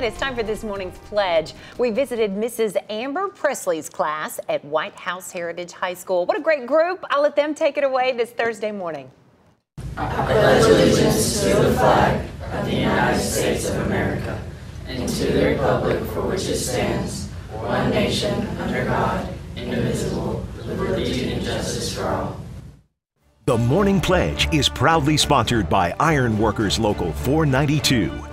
that, it's time for this morning's pledge. We visited Mrs. Amber Presley's class at White House Heritage High School. What a great group. I'll let them take it away this Thursday morning. I pledge allegiance to the flag of the United States of America and to the republic for which it stands, one nation, under God, indivisible, with liberty and justice for all. The Morning Pledge is proudly sponsored by Ironworkers Local 492.